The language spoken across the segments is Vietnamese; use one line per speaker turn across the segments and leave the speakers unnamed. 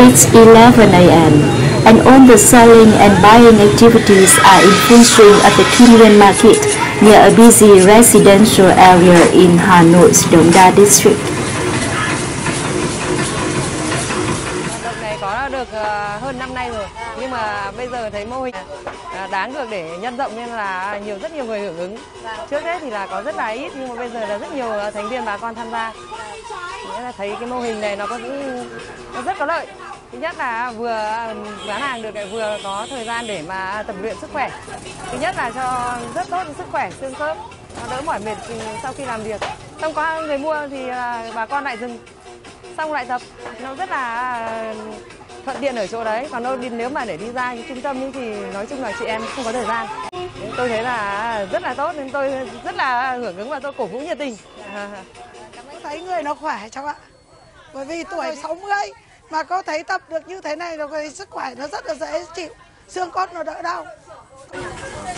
It's 11 a.m. and all the selling and buying activities are in full swing at the Kim Market near a busy residential area in Hanoi's Dongda district.
Hoạt động này có được ờ, hơn năm nay rồi, nhưng mà bây giờ thấy mô hình ờ, đáng được để nhân rộng nên là nhiều rất nhiều người hưởng ứng. Trước hết thì là có rất là ít nhưng mà bây giờ là rất nhiều ờ, thành viên bà con tham gia. Nghĩa là thấy cái mô hình này nó có nó rất có lợi. Thứ nhất là vừa bán hàng được lại vừa có thời gian để mà tập luyện sức khỏe. Thứ nhất là cho rất tốt sức khỏe xương khớp, nó đỡ mỏi mệt sau khi làm việc. Xong có người mua thì là bà con lại dừng. Xong lại tập. Nó rất là thuận tiện ở chỗ đấy. Còn đâu đi nếu mà để đi ra trung tâm thì nói chung là chị em không có thời gian. Tôi thấy là rất là tốt nên tôi rất là hưởng ứng và tôi cổ vũ nhiệt tình.
Thấy người nó khỏe cháu ạ. Bởi vì tuổi 60 mà cô thấy tập được như thế này rồi thì sức khỏe nó rất là dễ chịu. Xương cốt nó đỡ đau.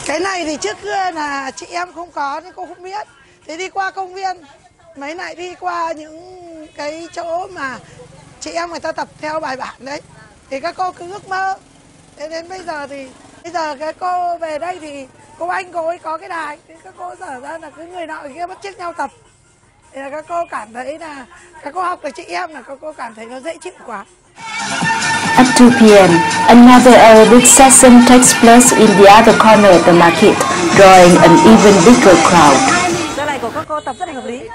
Cái này thì trước kia là chị em không có nên cô không biết. Thế đi qua công viên, mấy này đi qua những cái chỗ mà chị em người ta tập theo bài bản đấy. Thì các cô cứ ước mơ. Thế đến bây giờ thì, bây giờ cái cô về đây thì cô anh cô ấy có cái đài. Thì các cô dở ra là cứ người nọ kia bắt chước nhau tập là các cô cảm thấy là các cô học của chị em là các cô cảm thấy nó dễ chịu quá
At 2 p.m., another aerobic session takes place in the other corner of the market, drawing an even bigger crowd.
Giờ này của các cô tập rất là hợp lý,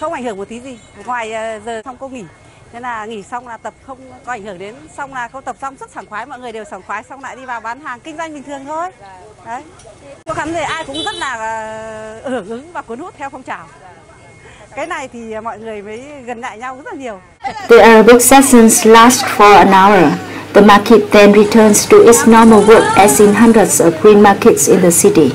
không ảnh hưởng một tí gì. Ngoài ờ, giờ xong cô nghỉ, thế là nghỉ xong là tập không có ảnh hưởng đến, xong là cô tập xong rất sảng khoái, mọi người đều sảng khoái, xong lại đi vào bán hàng kinh doanh bình thường thôi. Đấy. Cô cảm thấy ai cũng rất là ờ, hưởng ứng và cuốn hút theo phong trào. Cái này thì mọi người mới gần lại nhau rất là nhiều.
The Arabic sessions last for an hour. The market then returns to its normal work as in hundreds of green markets in the city.